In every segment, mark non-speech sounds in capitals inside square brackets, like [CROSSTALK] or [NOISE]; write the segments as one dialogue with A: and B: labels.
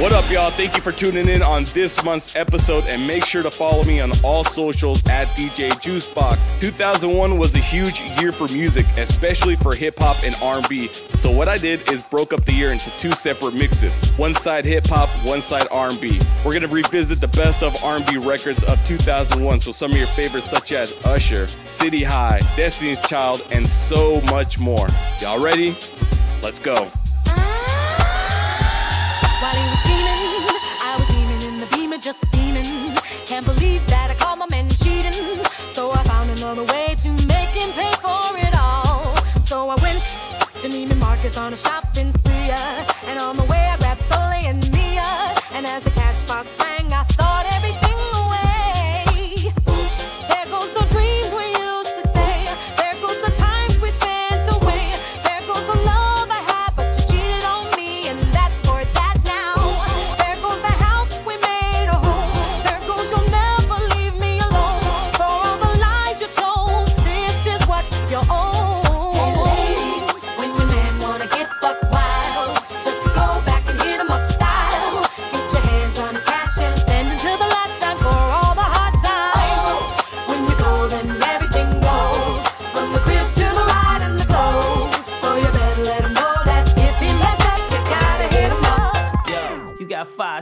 A: What up, y'all? Thank you for tuning in on this month's episode, and make sure to follow me on all socials at DJ Jeuce Box. 2001 was a huge year for music, especially for hip hop and R&B. So what I did is broke up the year into two separate mixes: one side hip hop, one side R&B. We're gonna revisit the best of R&B records of 2001. So some of your favorites, such as Usher, City High, Destiny's Child, and so much more. Y'all ready? Let's go.
B: Just steaming. Can't believe that I caught my man cheating. So I found another way to make him pay for it all. So I went to Neiman Marcus on a shopping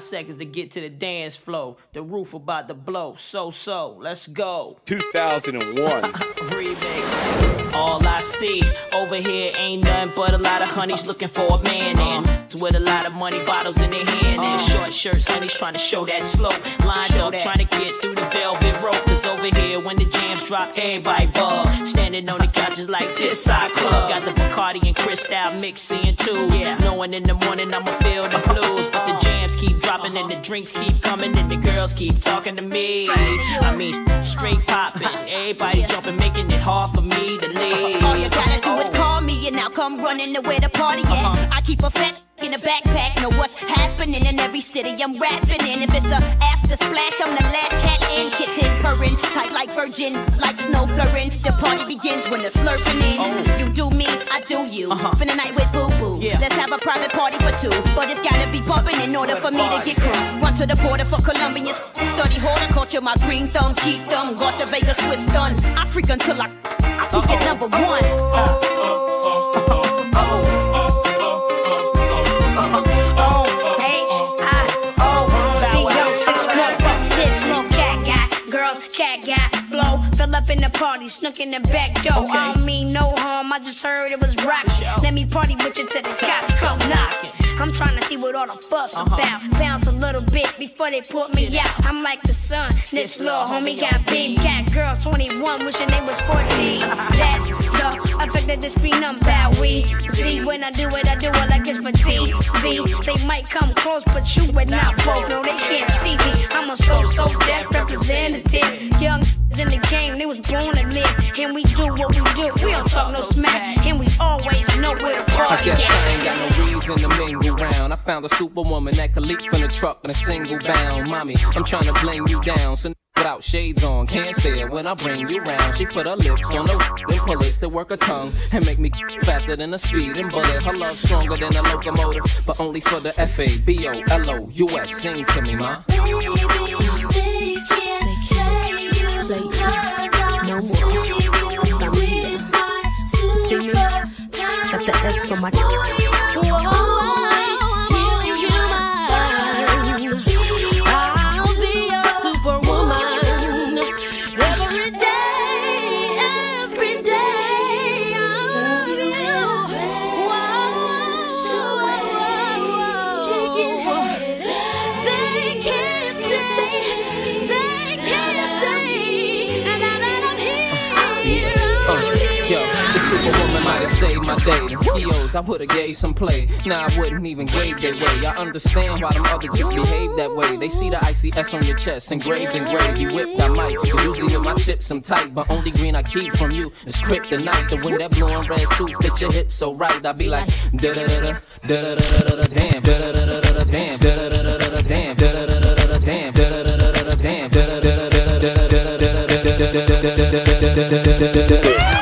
C: seconds to get to the dance floor. The roof about to blow. So, so, let's go.
A: 2001.
C: Remix. All I see over here ain't nothing but a lot of honeys looking for a man and it's with a lot of money bottles in their hand and short shirts. Honeys trying to show that slow. Lined up, trying to get through the velvet rope. Drop, everybody bug. Standing on the couches like this side club. Got the Bacardi and Cristal mixing too. Yeah, knowing in the morning I'ma feel the blues. But the jams keep dropping and the drinks keep coming and the girls keep talking to me. I mean, straight popping. Everybody jumping, making it hard for me to leave.
D: All you gotta do is call me and I'll come running to where the party at.
C: Uh-huh.
D: I keep a fat in a backpack, know what's happening in every city I'm rapping in. If it's a after splash, I'm the last cat in. Kitten purring, tight like virgin, like snow flurring. The party begins when the slurping ends.
C: Oh.
D: You do me, I do you.
C: Uh-huh.
D: Spend the night with boo boo.
C: Yeah.
D: Let's have a private party for two, but it's gotta be bumping in order for me to get crew. Run to the border for Colombians, study horticulture, my green thumb, keep them. Go to Vegas, twist done. I freak until I, I at number one.
E: This up in the party, snuck in the back door.
C: Okay.
E: I don't mean no harm, I just heard it was rock. Let me party with you till the cops come knocking. I'm trying to see what all the fuss
C: Uh-huh.
E: about. Bounce a little bit before they put me out. I'm like the sun, this little homie got big cat girls 21, wishing they was 14. That's the effect that this phenom that we see when I do it, I do it like it's for TV. They might come close, but you would not both. No, they can't see me. I'm a So So Def representative. Young in the game, they was born to live. And we do what we do. We don't talk no smack, and we always know where to
F: I
E: party
F: guess I ain't got no reason to mingle round. I found a superwoman that could leap from the truck in a single bound. Mommy, I'm trying to bling you down. So without shades on, can't say it when I bring you round. She put her lips on the then pull it to work her tongue and make me [LAUGHS] faster than a speeding bullet. Her love stronger than a locomotive, but only for the F A B O L O U S. Sing to me, ma.
G: No
F: myself so much. I would've gave some play. Nah, I wouldn't even gave their way. I understand why them other chicks behave that way. They see the ICS on your chest, engraved in gravy, whipped. I might. Usually with my tips, I'm tight. But only green I keep from you is kryptonite. The wind that blue and red suit fit your hips so right. I be like, da da da da da da da da da damn, da da da da da damn, da da da da da damn, da da da da da damn, da da da da da damn, da da da da da da da da
H: Michelle, can you handle this? Beyonce, can you handle this?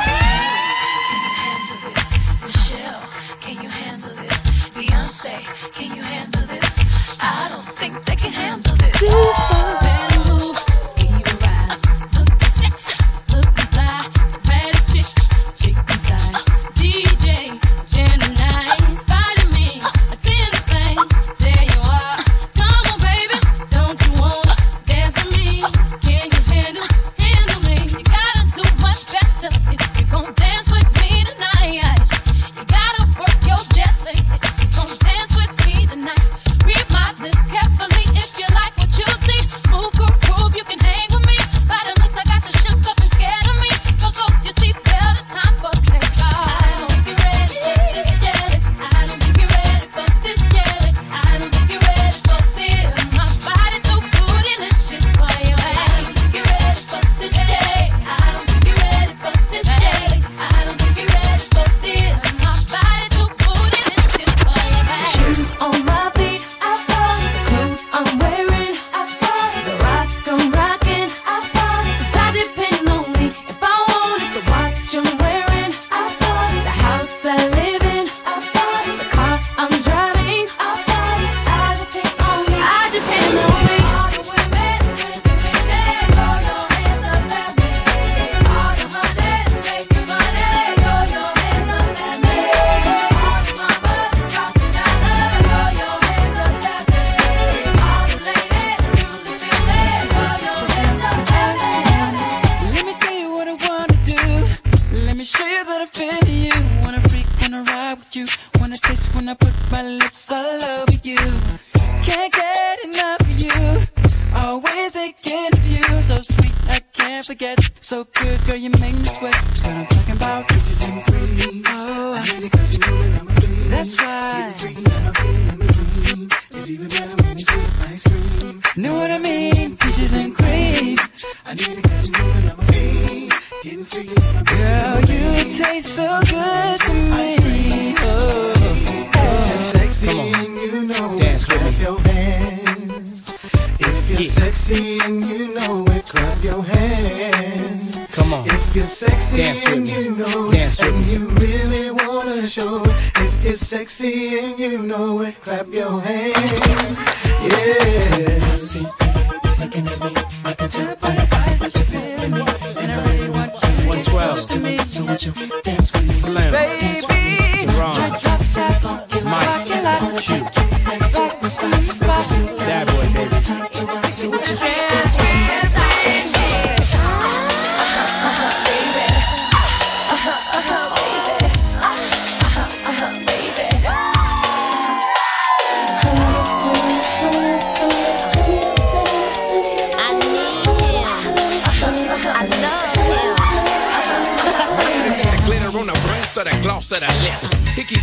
I: sexy
F: Dance
I: and you know
F: Dance
I: it, and you really wanna show it. If you're sexy and you know it, clap your hands. Yeah. I see looking at me. I can tell by your eyes that you're feeling me, and I really want you
F: to get close
I: to me. So won't you dance with me,
F: baby?
I: Dance with me.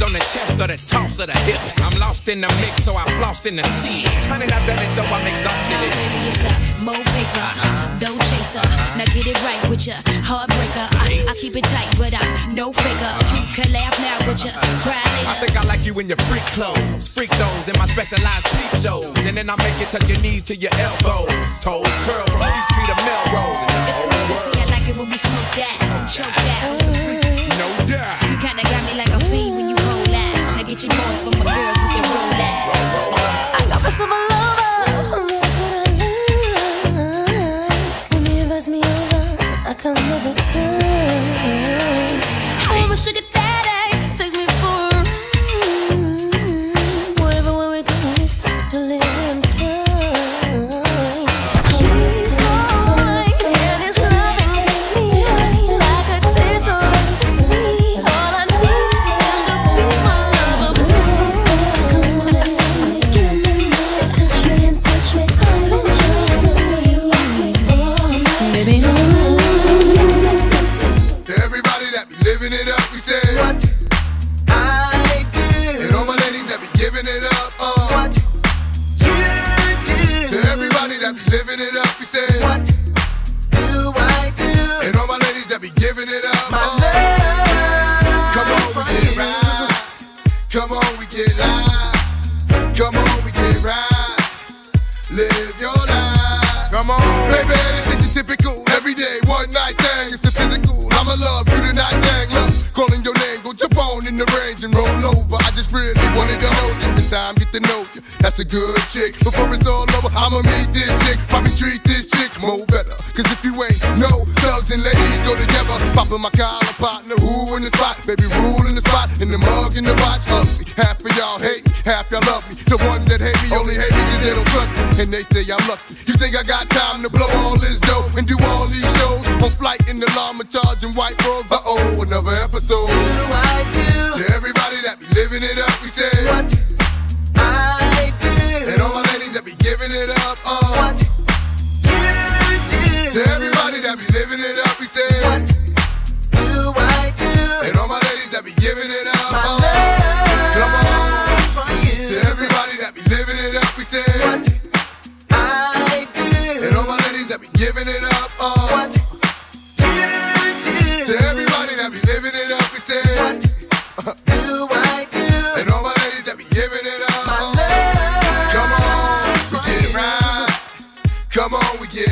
J: on the chest or the toss of the hips. I'm lost in the mix, so I floss in the sea. Turn up, done so I'm exhausted. It.
G: It's the Mo Paper, uh-huh. Dough Chaser. Uh-huh. Now get it right with ya, Heartbreaker. I, I keep it tight, but I'm no faker. Uh-huh. You can laugh now, but you cry later.
J: I think I like you in your freak clothes, freak those in my specialized peep shows. And then I make you touch your knees to your elbows. Toes curl from East Street to Melrose.
G: It's cool to see, I like it when we smoke that, choke that. I'm so freak.
J: No doubt.
G: You kinda got me like a fiend. Get your a girl who can roll that.
K: I got myself a lover. That's what I like. When he invites me over, I come every time.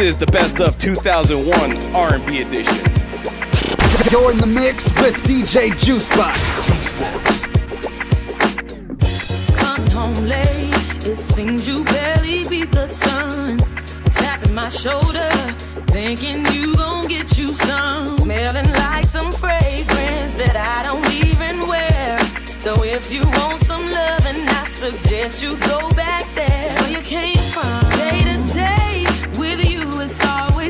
K: is the
A: best of 2001 R&B edition.
L: You're in the mix with DJ Jeuce Box. Juicebox.
M: Come home late, it seems you barely beat the sun. Tapping my shoulder, thinking you gon' get you some. Smelling like some fragrance that I don't even wear. So if you want some loving, I suggest you go back there where you came from. Day to day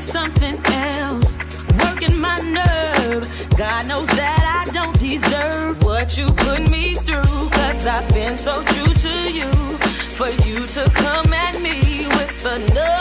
M: something else, working my nerve. God knows that I don't deserve what you put me through, cause I've been so true to you. For you to come at me with another.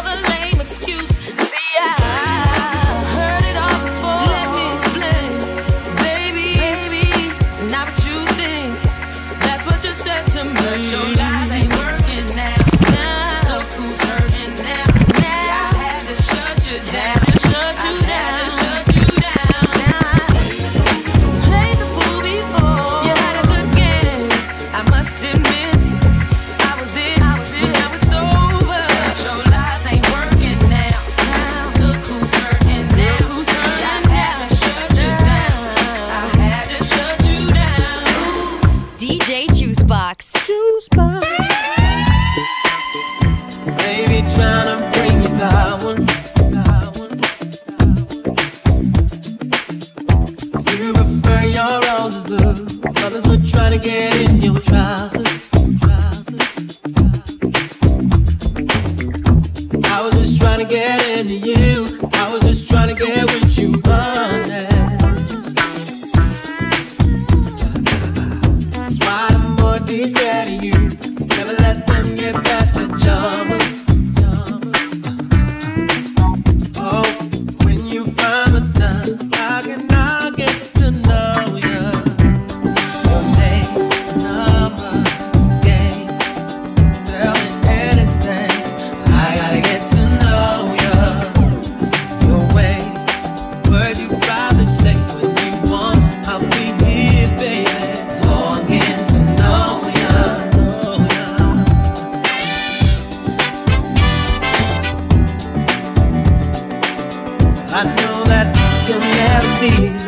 N: know that you'll never see me.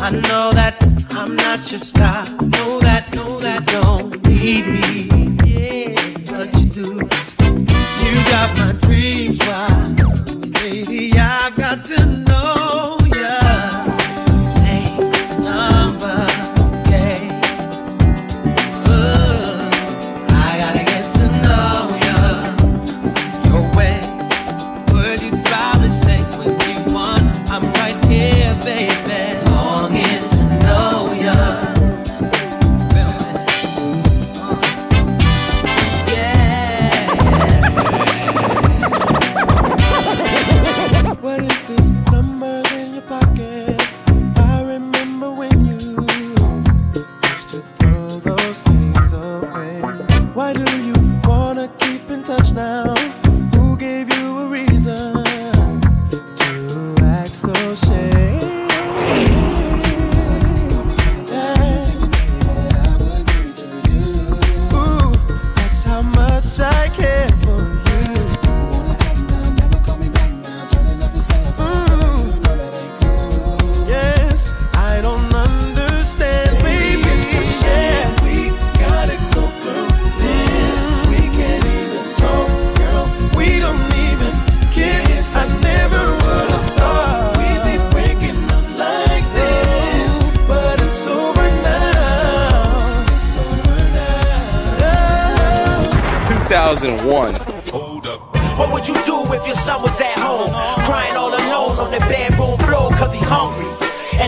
N: I know that I'm not your star. Know that, know that don't need me. Yeah, but you do? You got my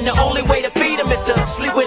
D: And the only way to feed them is to sleep with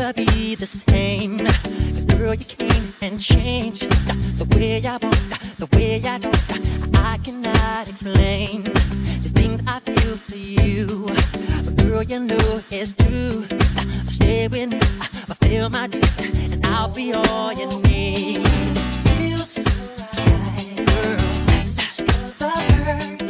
O: never be the same. Cause girl, you came and changed the way I want, the way I don't. I cannot explain the things I feel for you. But girl, you know it's true. I'll stay with you, I'll my dreams, and I'll be all you need. Feels so right, girl. That's
P: the
K: bird.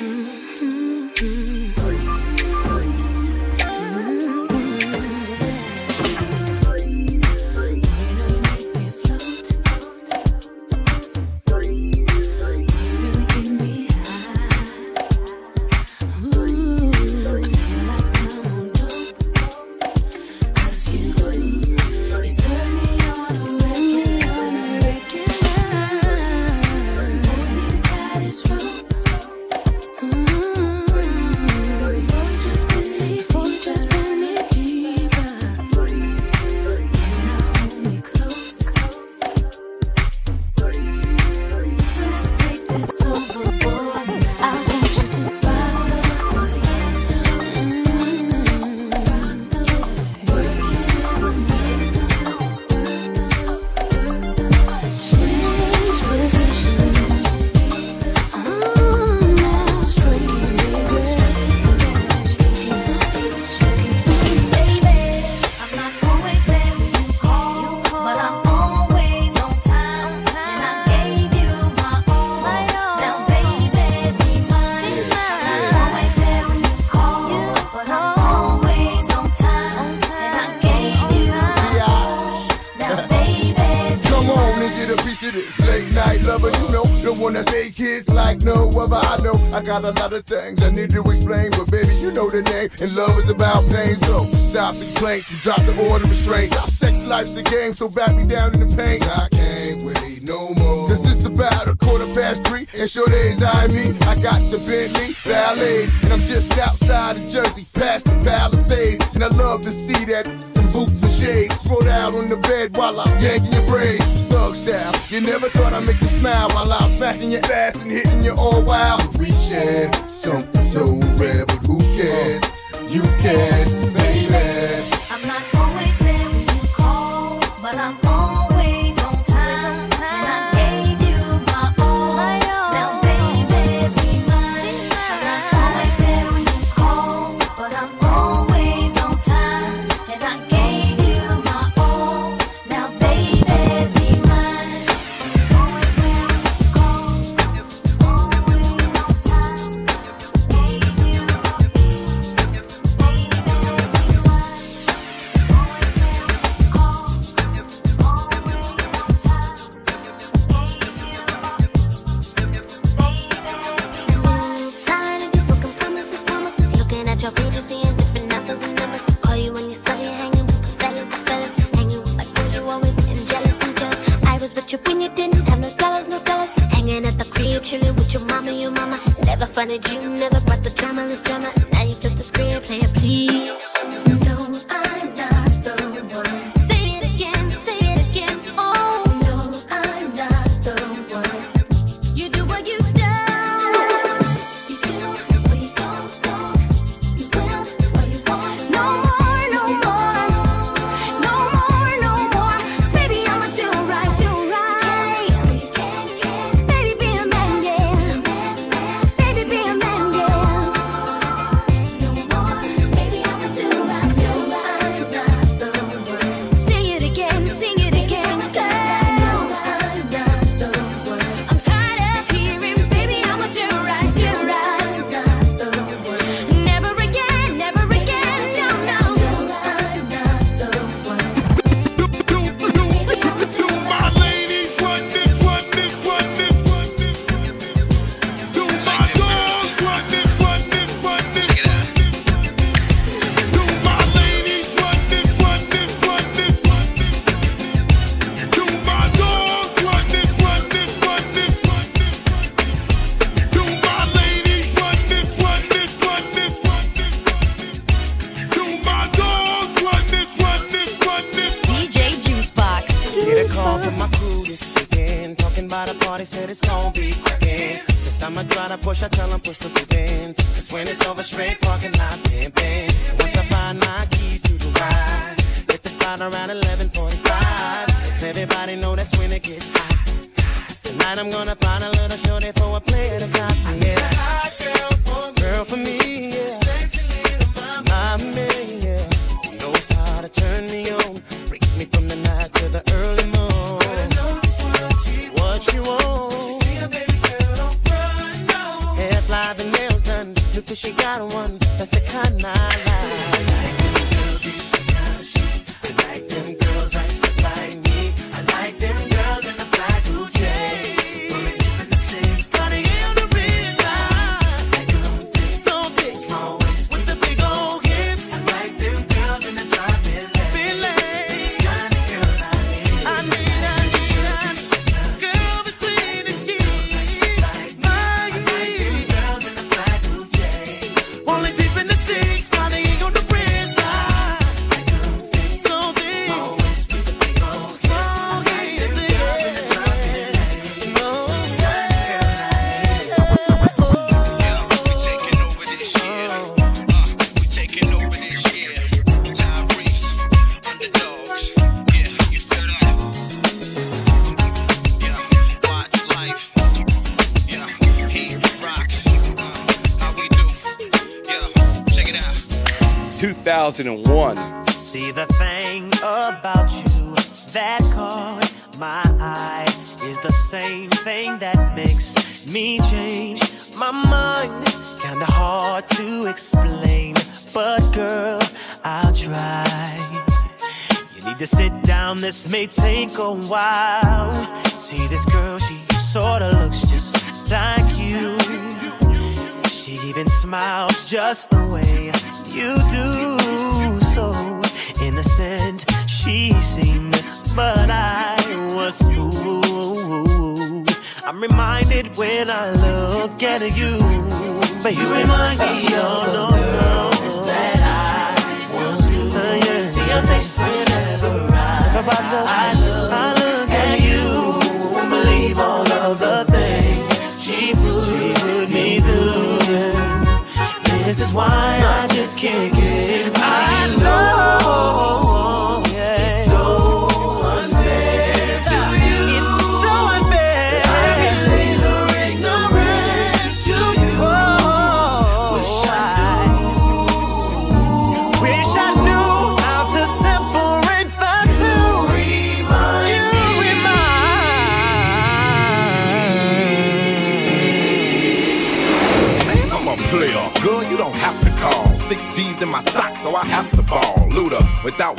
K: complaints and drop the order of Our sex life's a game, so back me down in the paint. I can't wait no more. Cause it's about a quarter past three, and sure days I me. I got the Bentley Ballet, and I'm just outside of Jersey, past the Palisades. And I love to see that some boots and shades spread out on the bed while I'm yanking your braids. Thug style, you never thought I'd make you smile while I'm smacking your ass and hitting you all wild. We share something so rare, but who cares?
Q: You can, baby.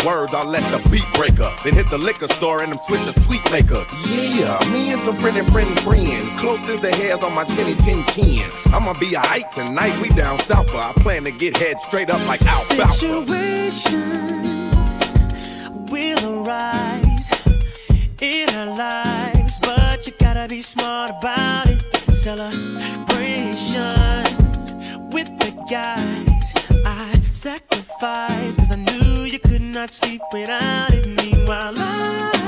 J: Words, I'll let the beat breaker. Then hit the liquor store and them switch to sweet maker. Yeah, me and some friendly, friendly friends. Close as the hairs on my chinny chin chin. I'ma be a alright tonight, we down south. but I plan to get head straight up like alfalfa.
Q: Situations will arise in our lives, but you gotta be smart about it. Celebrations with the guys not sleep without it. Meanwhile, I,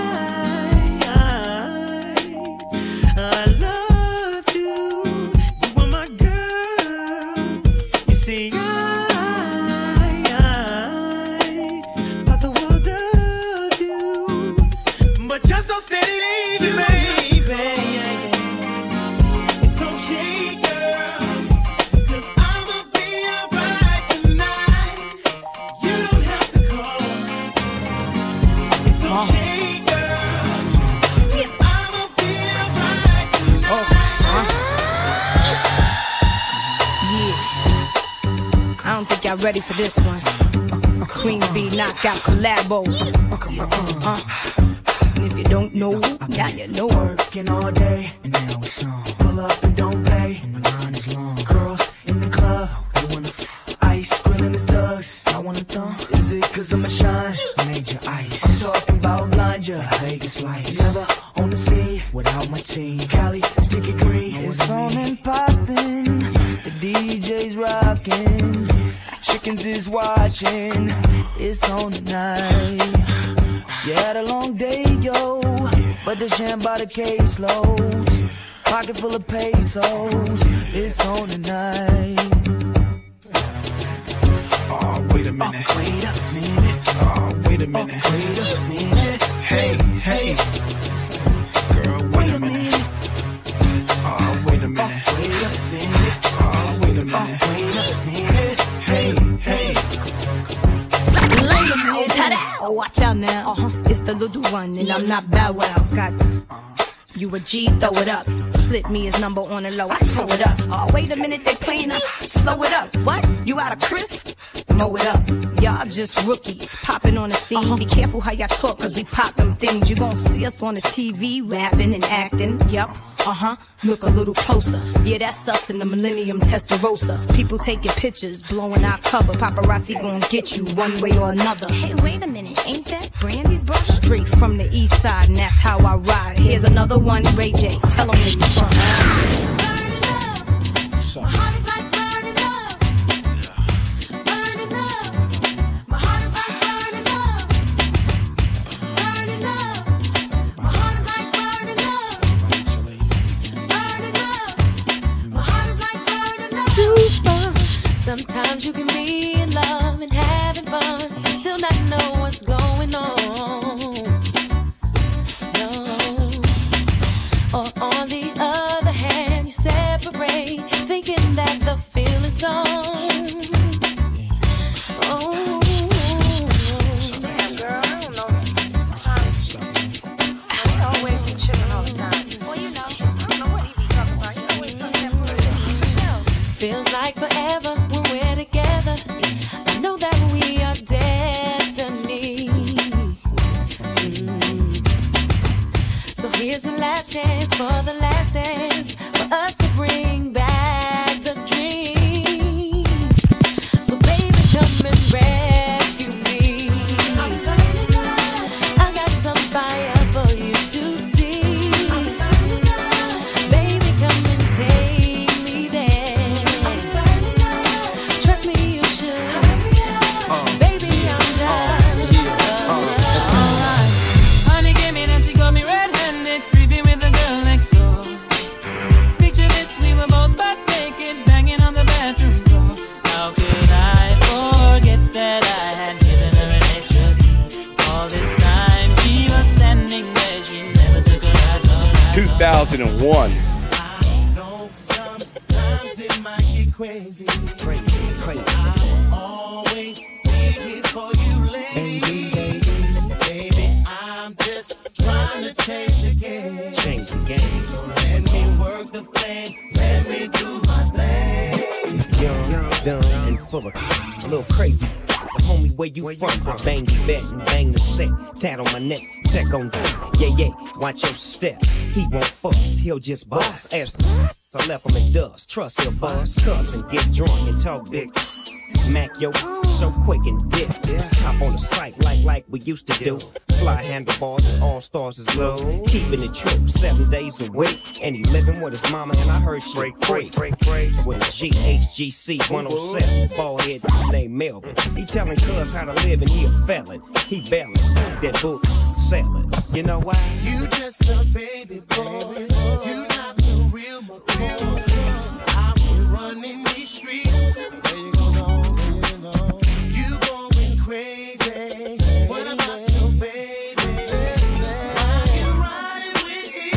R: ready for this one. Queen Bee knockout collabo. Uh, and if you don't know, now you know.
Q: Working all day, and now it's on. Pull up and don't pay, and the line is long. Girls in the club, they wanna f- ice, grilling the thugs. I wanna thumb. Is it cause I'm a shine? Major ice. I'm talking about blind ya, Vegas lights. Never on the scene without my team. Cali, sticky green. It's on and poppin'. The DJ's rockin'. Chickens is watching. It's on tonight. You had a long day, yo. But the sham by the case loads. Pocket full of pesos. It's on tonight. Oh, ah, wait a minute. Ah, wait a minute. Oh, wait a minute. wait a minute. Hey, hey. Girl, wait, a minute. Oh, wait a minute. wait a minute. Oh, wait a minute. Wait a minute.
R: Watch out now. Uh-huh. It's the little one, and I'm not Bow Wow. Got you a G, throw it up. Slip me his number on the low, I throw it up. Oh, wait a minute, they playing us. Slow it up. What? You out of crisp? Mow it up. Y'all just rookies, popping on the scene. Uh-huh. Be careful how y'all talk, cause we pop them things. You gon' see us on the TV, rapping and acting. Yup. Uh huh. Look a little closer. Yeah, that's us in the Millennium Testarossa. People taking pictures, blowing our cover. Paparazzi gon' get you one way or another. Hey, wait a minute, ain't that Brandy's brush? Straight from the east side, and that's how I ride. Here's another one, Ray J. Tell Tell 'em where you from.
Q: Sometimes you can be just
S: bust. Ask I left him in dust. Trust your boss, cuss and get drunk and talk big. Mac yo so quick and dip. Hop on the site like like we used to do. Fly handlebars, all stars is low. Keeping it trip seven days a week. And he living with his mama, and I heard she break break break break with a GHGC 107 bald head named Melvin. He telling cuz how to live, and he a felon. He bailing that book selling. You know why?
Q: You just a baby boy. You not the real McCoy. I'm running these streets. There you go, no, there you go. You going crazy. What about your baby? Why you riding with him?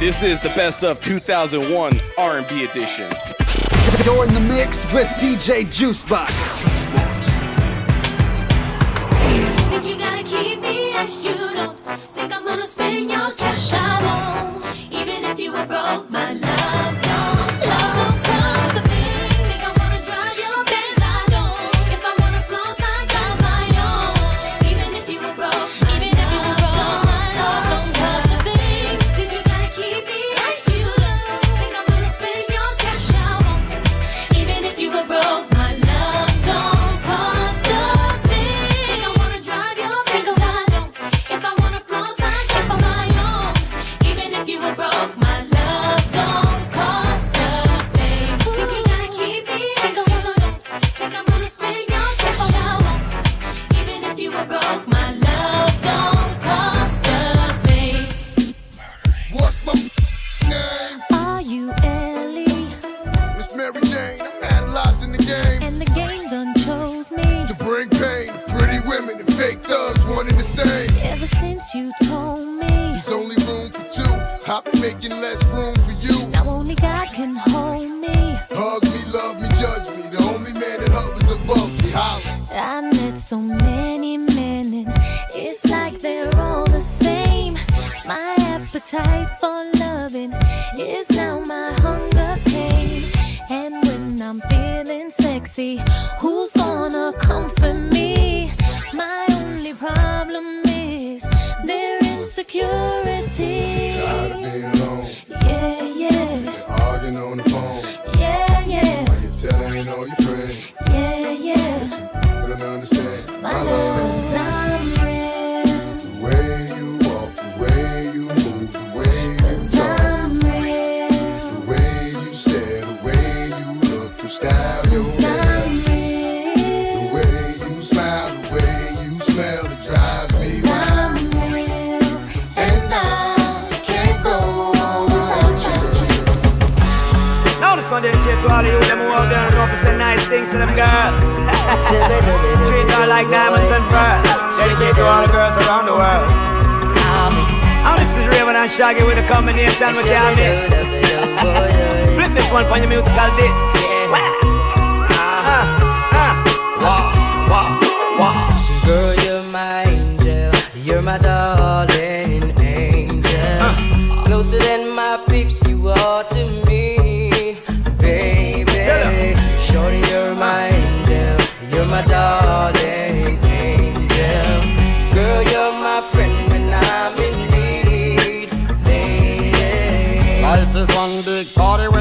A: This is the best of 2001 R&B edition.
T: You're in the mix with DJ
I: Jeuce Box. As you don't think I'm gonna spend your cash I won't even if you were broke my love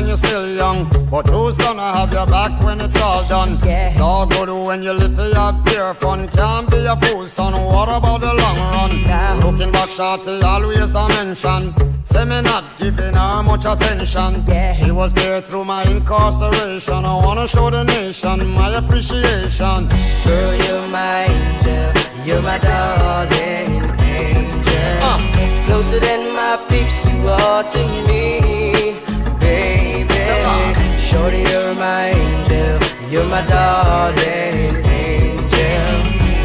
I: when
U: you're
V: still young. But who's gonna have your back when it's all done? It's all good when you little have pure fun. Can't be a fool, son. What about the long run? Yeah. Looking back, shorty, always a mention. Say me not giving her much attention. She was there through my incarceration. I wanna show the nation my appreciation.
U: Girl, you're my angel. You're my darling angel. Ah. Closer than my peeps, you are to me. Shorty, you're my angel. You're my darling angel.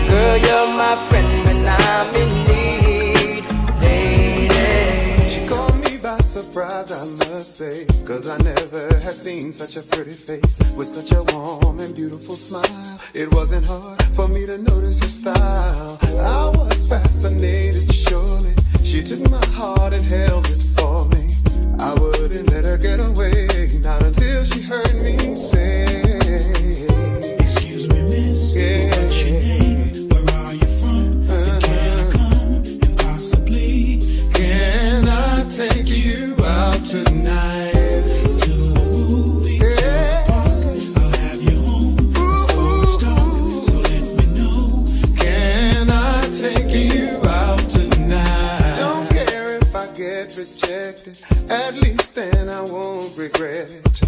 U: Girl, you're my friend when I'm in need, lady.
Q: She caught me by surprise, I must say. Cause I never had seen such a pretty face with such a warm and beautiful smile. It wasn't hard for me to notice her style. I was fascinated, surely. She took my heart and held it for me.
T: I wouldn't let her get away, not until she heard me say, Excuse me, miss. What's your name? Where are you from? Can I come and possibly? Can I take you out tonight? regret,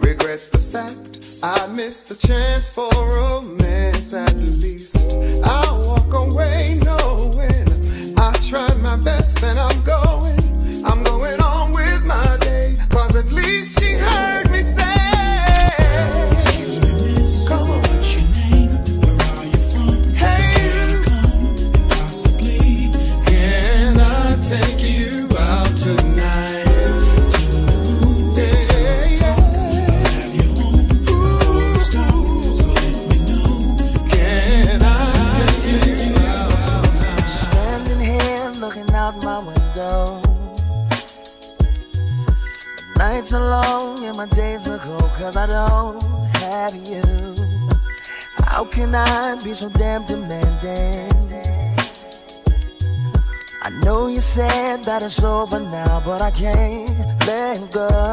T: regret the fact I missed the chance for romance at least. I walk away knowing I tried my best and I'm
N: gone. it's over now, but I can't let go.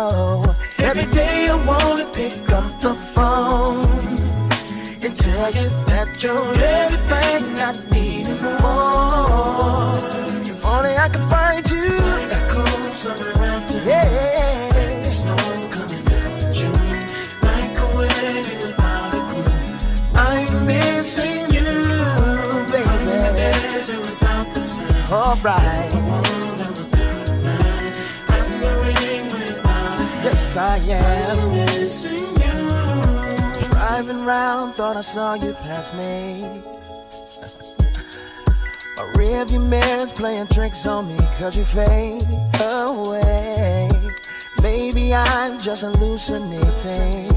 N: I am. Missing you. Driving round, thought I saw you pass me. My rearview mirror's playing tricks on me, cause you fade away. Maybe I'm just hallucinating.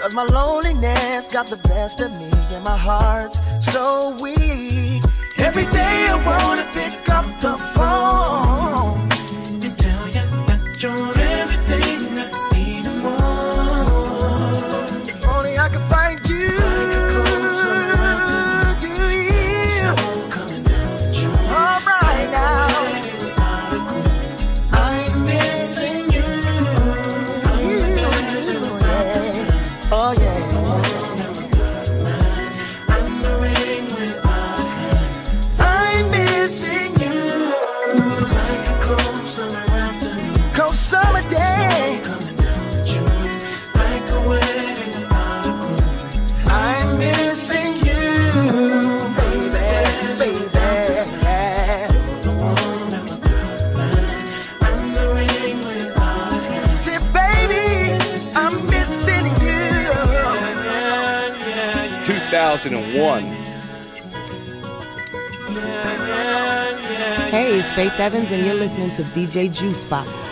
N: Cause my loneliness got the best of me, and my heart's so weak. Every day I wanna pick up the phone
A: 2001.
M: Hey, it's Faith Evans, and you're listening to DJ Jeuce Box.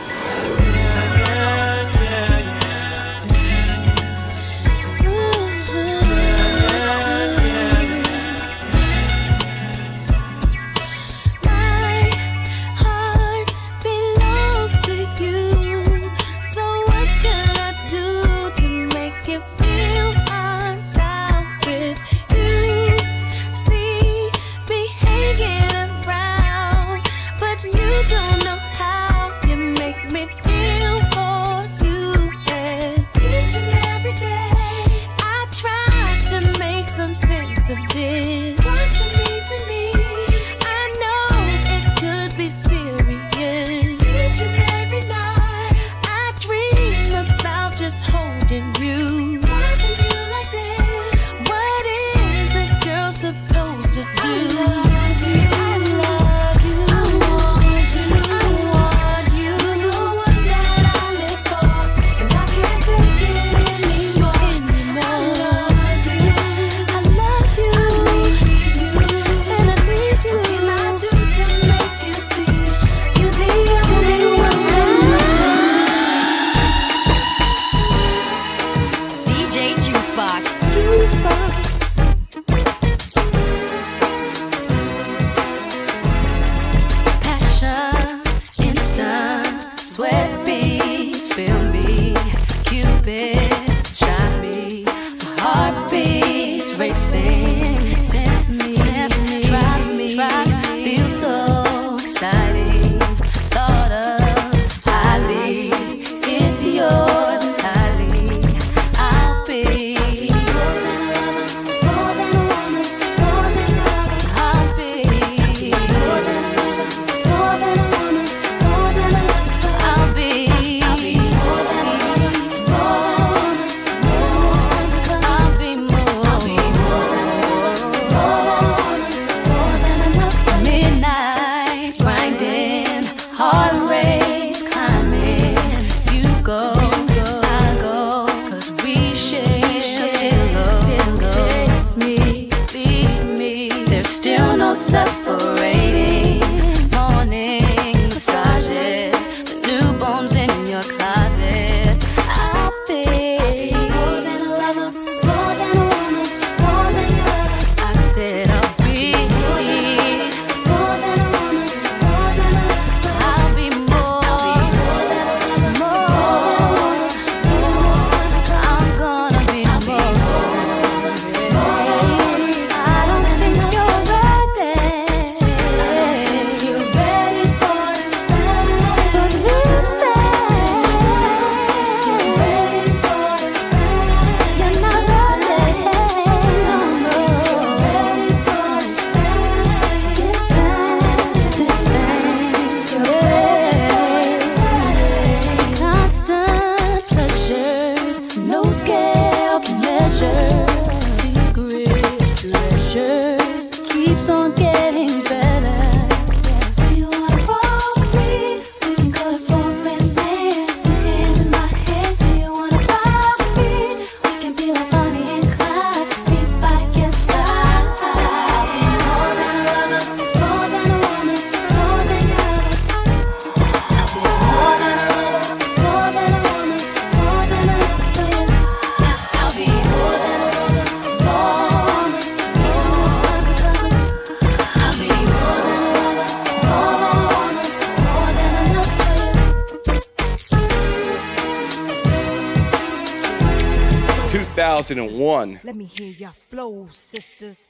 N: 2001.
W: Let me hear your flow, sisters.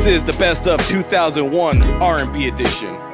X: This is
Y: the
N: best of 2001 R&B edition.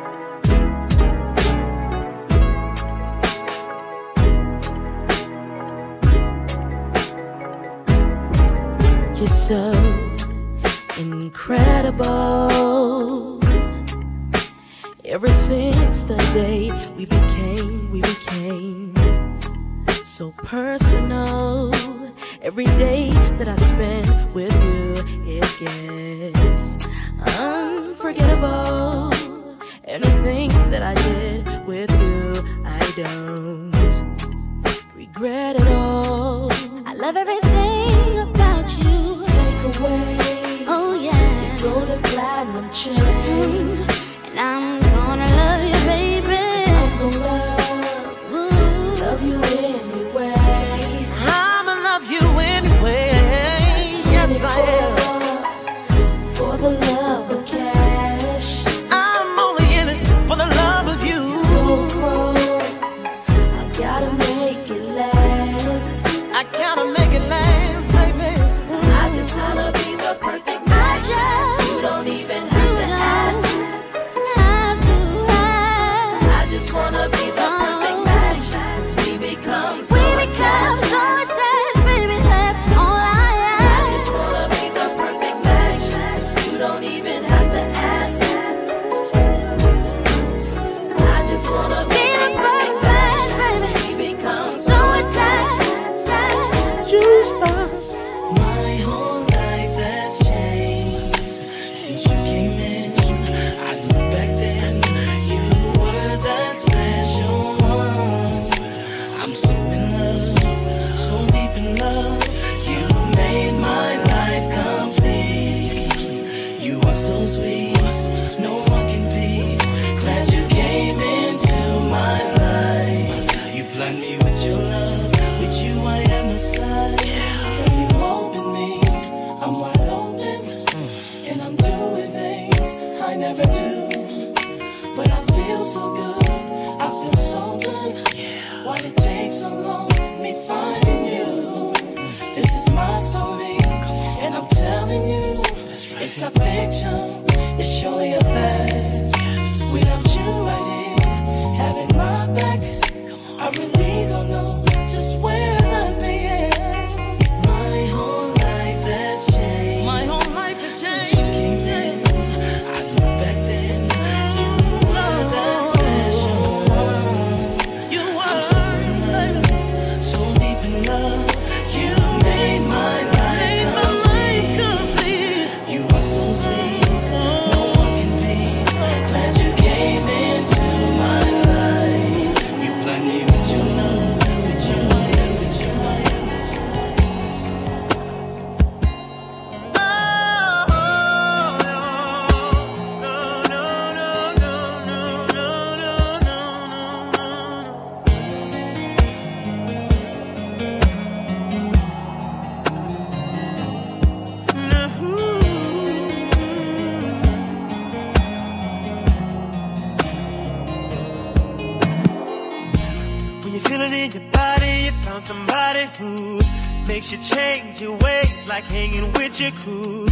Q: Makes you change your ways, like hanging with your crew.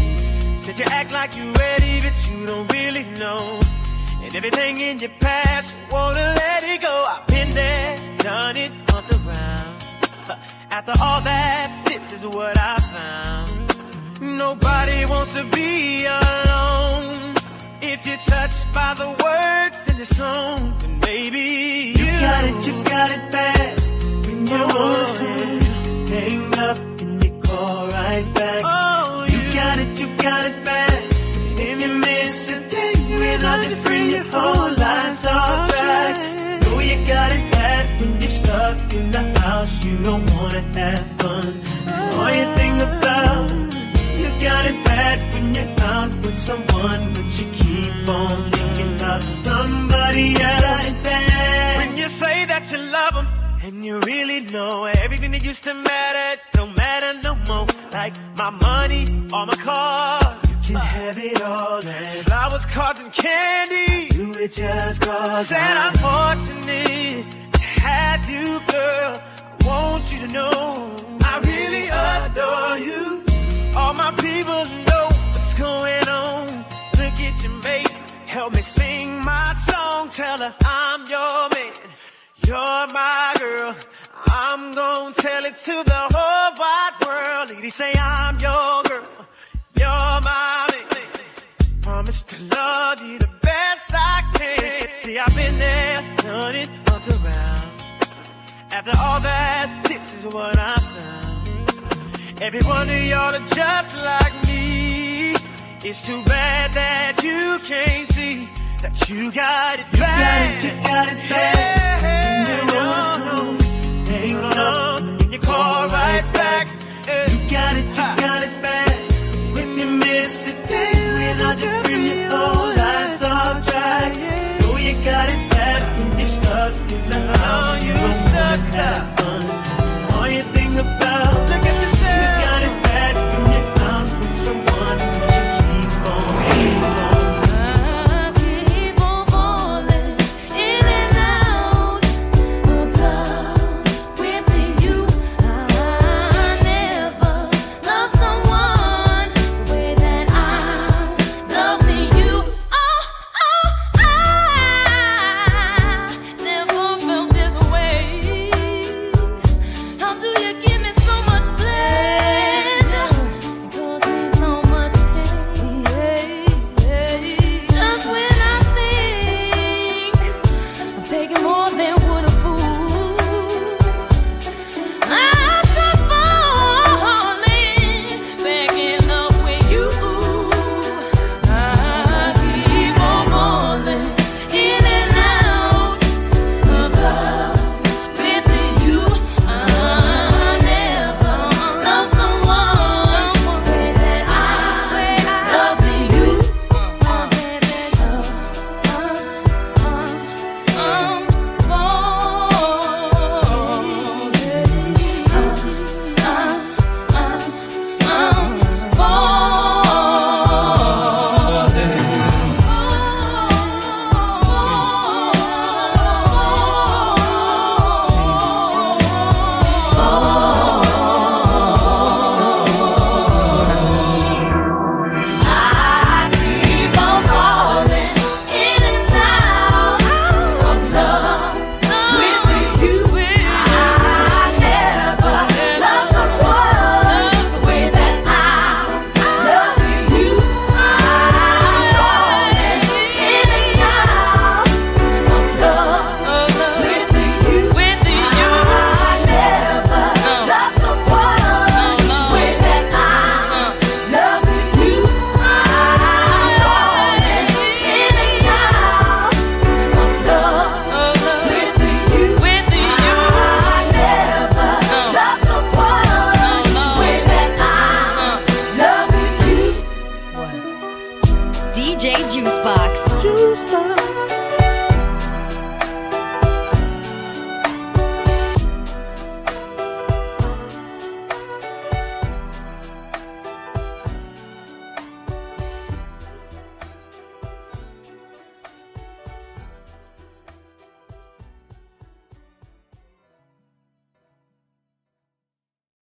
Q: Said you act like you ready, but you don't really know. And everything in your past, you wanna let it go. I've been there, done it on the round. [LAUGHS] After all that, this is what I found. Nobody wants to be alone. If you're touched by the words in the song, then maybe you, got it, you got it bad. When you want it, hang up and you call right back. Oh, you got it, you got it bad. If you miss a day without your friend, your whole life's off track. Know you got it bad when you're stuck in the house. You don't wanna have fun. That's all you think about. You got it bad when you're out with someone, but you keep on thinking about somebody else. When you say that you love them, and you really know everything that used to matter don't matter no more. Like my money, all my cars, you can have it all. And flowers, cards, and candy, do it just cause. Said I'm fortunate to have you, girl. I want you to know I really adore you. All my people know what's going on. Look at your mate, help me sing my song. Tell her I'm your man, you're my girl. I'm gonna tell it to the whole wide world. Lady, say I'm your girl, you're my man. Promise to love you the best I can. See, I've been there, done it up around. After all that, this is what I found. Every one of y'all are just like me. It's too bad that you can't see that you got it bad. You got it, you got it bad. You know, hang on, and you call right back. You got it, you got it bad. When you miss a day without your friend, your whole life's off track. Oh, you got it bad when you're stuck in the oh, house. Oh, you stuck up. That's